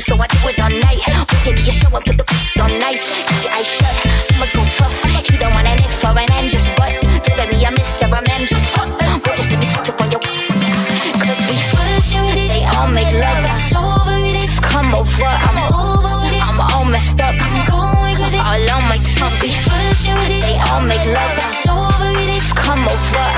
you, so I do it all night. Wicked, you show up with the on nice. Keep your eyes shut, I'ma go tough. You don't want an it for an end, just but Look me, a miss her, I'm just fuck. Boy, just let me switch up on your Cause we first do it, they all make love. It's over it, it's come over. I'm over with it, I'm all messed up. I'm going crazy. it, all on my tongue. We first do it, they all make love. It's over it, it's come over.